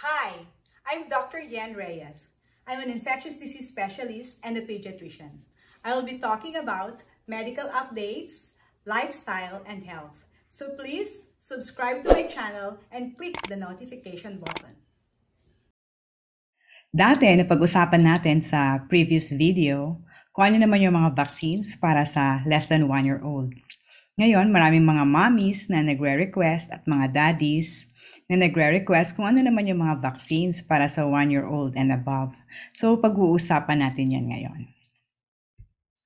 Hi, I'm Dr. Jen Reyes. I'm an infectious disease specialist and a pediatrician. I will be talking about medical updates, lifestyle, and health. So please subscribe to my channel and click the notification button. Dati, napag-usapan natin sa previous video kung ano naman yung mga vaccines para sa less than 1-year-old. Ngayon, maraming mga mommies na nagre-request at mga daddies na nagre-request kung ano naman yung mga vaccines para sa 1-year-old and above. So, pag-uusapan natin yan ngayon.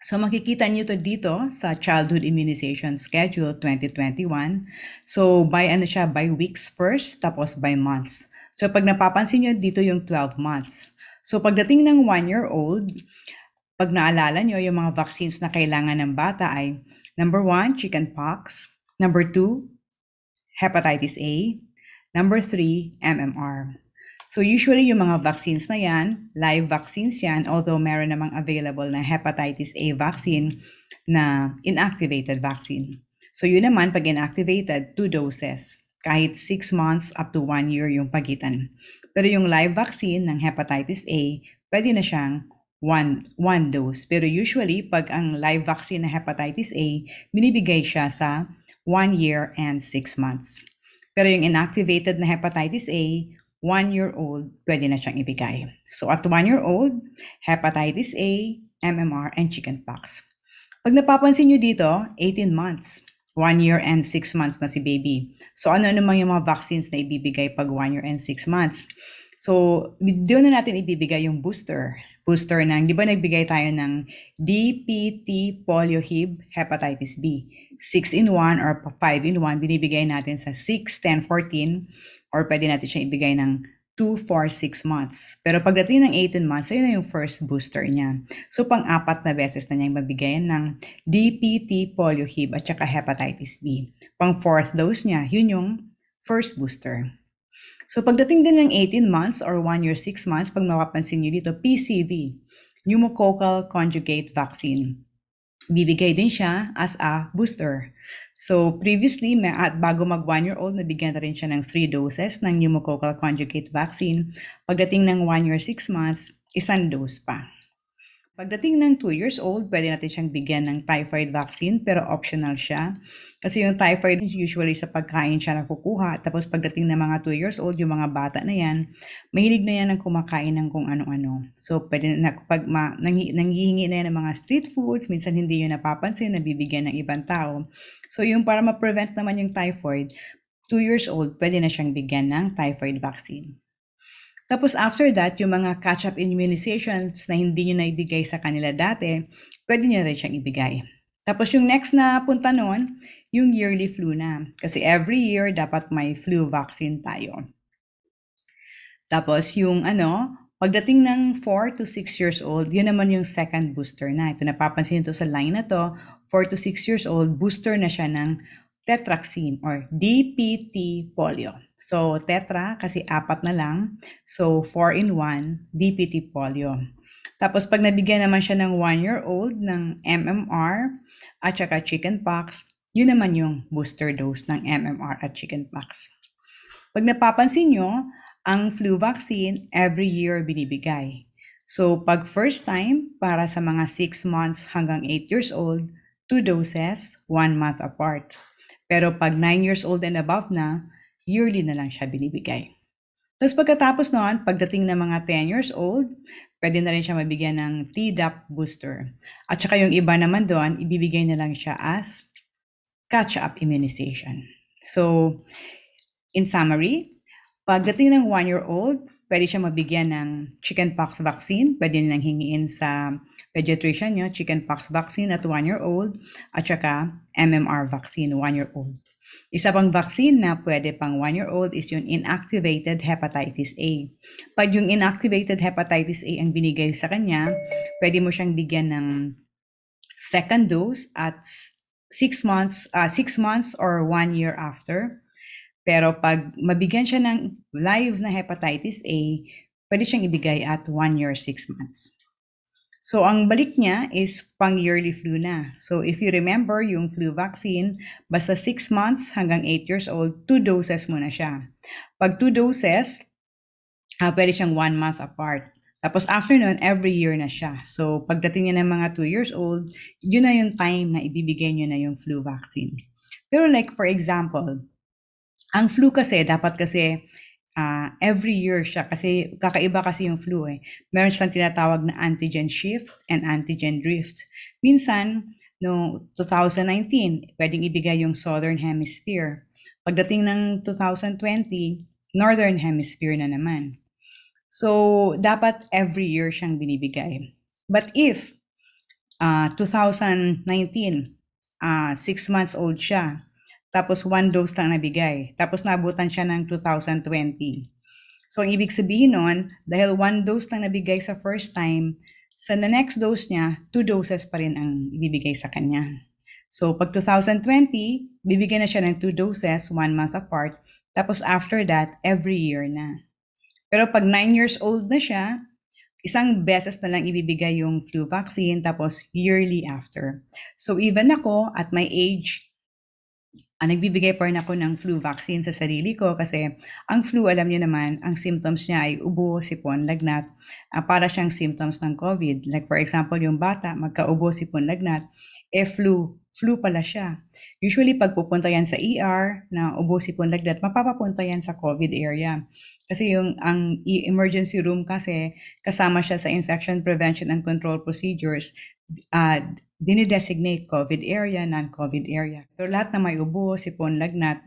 So makikita niyo to dito sa Childhood Immunization Schedule 2021. So by ano siya, by weeks first, tapos by months. So pag napapansin niyo dito yung 12 months. So pagdating ng 1-year-old, pag naalala niyo yung mga vaccines na kailangan ng bata ay number 1, chickenpox, number 2, hepatitis A, number 3, MMR. So usually yung mga vaccines na yan, live vaccines yan, although meron namang available na hepatitis A vaccine na inactivated vaccine. So yun naman, pag inactivated, two doses kahit 6 months up to 1 year yung pagitan. Pero yung live vaccine ng hepatitis A, pwede na siyang one, one dose. Pero usually, pag ang live vaccine ng hepatitis A, binibigay siya sa 1 year and 6 months. Pero yung inactivated na hepatitis A, 1 year old, pwede na siyang ibigay. So at 1 year old, hepatitis A, MMR, and chickenpox. Pag napapansin nyo dito, 18 months. 1 year and 6 months na si baby. So ano naman yung mga vaccines na ibibigay pag 1 year and 6 months? So, doon na natin ibibigay yung booster. Booster ng, di ba nagbigay tayo ng DPT polio hib hepatitis B. 6 in 1 or 5 in 1, binibigay natin sa 6, 10, 14 or pwede natin siya ibigay ng 2, 4, 6 months. Pero pagdating ng 18 months, ayun na yung first booster niya. So, pang-apat na beses na niya mabigayan ng DPT, polio hib, at saka hepatitis B. Pang-fourth dose niya, yun yung first booster. So, pagdating din ng 18 months or 1 year 6 months, pag mapapansin niyo dito, PCV, pneumococcal conjugate vaccine. Bibigay din siya as a booster. So previously, may, at bago mag 1-year-old, nabigyan na rin siya ng 3 doses ng pneumococcal conjugate vaccine. Pagdating ng 1 year 6 months, isang dose pa. Pagdating ng 2 years old, pwede natin siyang bigyan ng typhoid vaccine pero optional siya. Kasi yung typhoid usually sa pagkain siya nakukuha. Tapos pagdating ng mga 2 years old, yung mga bata na yan, mahilig na yan ng kumakain ng kung ano-ano. So pwede na, pag ma, nang, nanghihingi na yan ng mga street foods, minsan hindi yun napapansin, nabibigyan ng ibang tao. So yung para ma-prevent naman yung typhoid, 2 years old, pwede na siyang bigyan ng typhoid vaccine. Tapos after that, yung mga catch-up immunizations na hindi nyo naibigay sa kanila dati, pwede nyo rin siyang ibigay. Tapos yung next na punta noon, yung yearly flu na. Kasi every year, dapat may flu vaccine tayo. Tapos yung ano, pagdating ng 4 to 6 years old, yun naman yung second booster na. Ito napapansin ito sa line na to, 4 to 6 years old, booster na siya ng tetraxine or DPT polio. So, tetra kasi apat na lang. So, 4 in 1, DPT polio. Tapos, pag nabigyan naman siya ng 1-year-old ng MMR at saka chickenpox, yun naman yung booster dose ng MMR at chickenpox. Pag napapansin nyo, ang flu vaccine every year binibigay. So, pag first time, para sa mga 6 months hanggang 8 years old, 2 doses, 1 month apart. Pero pag 9 years old and above na, yearly na lang siya binibigay. Tapos pagkatapos noon, pagdating ng mga 10 years old, pwede na rin siya mabigyan ng Tdap booster. At saka yung iba naman doon, ibibigay na lang siya as catch-up immunization. So, in summary, pagdating ng 1-year-old, pwede siya mabigyan ng chickenpox vaccine. Pwede nang hingiin sa pediatrician nyo, chickenpox vaccine at 1-year-old, at saka MMR vaccine, 1-year-old. Isa pang vaccine na pwede pang 1-year-old is yung inactivated hepatitis A. Pag yung inactivated hepatitis A ang binigay sa kanya, pwede mo siyang bigyan ng second dose at 6 months, 6 uh, months or 1 year after. Pero pag mabigyan siya ng live na hepatitis A, pwede siyang ibigay at 1 year 6 months. So, ang balik niya is pang yearly flu na. So, if you remember yung flu vaccine, basta 6 months hanggang 8 years old, 2 doses muna siya. Pag 2 doses, uh, pwede siyang one month apart. Tapos after nun, every year na siya. So pagdating niya ng mga 2 years old, yun na yung time na ibibigay niyo na yung flu vaccine. Pero like for example, ang flu kasi, dapat kasi uh, every year siya kasi kakaiba kasi yung flu eh. Meron siyang tinatawag na antigen shift and antigen drift. Minsan, no 2019, pwedeng ibigay yung southern hemisphere. Pagdating ng 2020, northern hemisphere na naman. So, dapat every year siyang binibigay. But if uh, 2019, uh, 6 months old siya, tapos one dose lang nabigay. Tapos nabutan siya ng 2020. So, ang ibig sabihin nun, dahil one dose lang nabigay sa first time, sa the next dose niya, two doses pa rin ang ibibigay sa kanya. So, pag 2020, bibigyan na siya ng two doses, one month apart. Tapos after that, every year na. Pero pag 9 years old na siya, isang beses na lang ibibigay yung flu vaccine tapos yearly after. So even ako at my age, ah, nagbibigay pa rin ako ng flu vaccine sa sarili ko kasi ang flu, alam niyo naman, ang symptoms niya ay ubo, sipon, lagnat, uh, para siyang symptoms ng COVID. Like for example, yung bata, magkaubo, sipon, lagnat, eh flu, flu pala siya. Usually pag pupunta yan sa ER na ubo, sipon, lagnat, mapapapunta yan sa COVID area. Kasi yung ang emergency room kasi kasama siya sa infection prevention and control procedures uh, dinidesignate COVID area, non-COVID area. Pero lahat na may ubo, sipon, lagnat,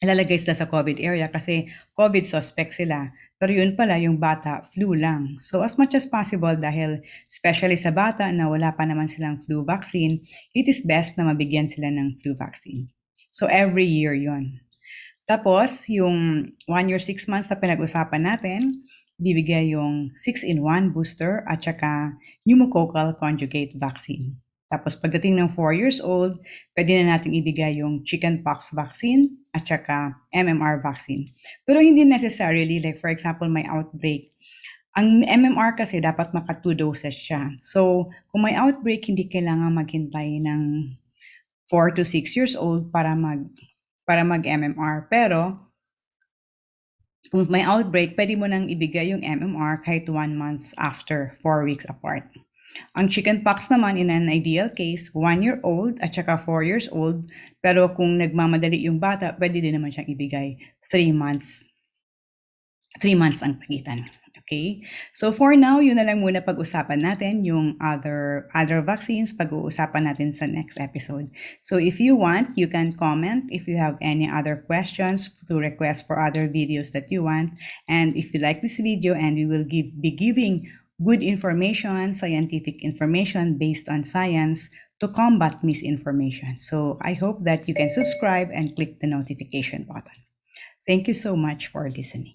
ilalagay sila sa COVID area kasi COVID suspect sila. Pero yun pala, yung bata, flu lang. So as much as possible, dahil especially sa bata na wala pa naman silang flu vaccine, it is best na mabigyan sila ng flu vaccine. So every year yon. Tapos, yung 1 year 6 months na pinag-usapan natin, bibigay yung 6-in-1 booster at saka pneumococcal conjugate vaccine. Tapos pagdating ng 4 years old, pwede na natin ibigay yung chickenpox vaccine at saka MMR vaccine. Pero hindi necessarily, like for example, may outbreak. Ang MMR kasi dapat maka 2 doses siya. So, kung may outbreak, hindi kailangan maghintay ng 4 to 6 years old para mag para mag-MMR. Pero kung may outbreak, pwede mo nang ibigay yung MMR kahit one month after, four weeks apart. Ang chickenpox naman in an ideal case, one year old at saka four years old. Pero kung nagmamadali yung bata, pwede din naman siyang ibigay three months. Three months ang pagitan. Okay? So for now, yun na lang muna pag-usapan natin yung other other vaccines pag-uusapan natin sa next episode. So if you want, you can comment if you have any other questions to request for other videos that you want. And if you like this video and we will give be giving good information, scientific information based on science to combat misinformation. So I hope that you can subscribe and click the notification button. Thank you so much for listening.